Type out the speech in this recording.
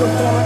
the corner.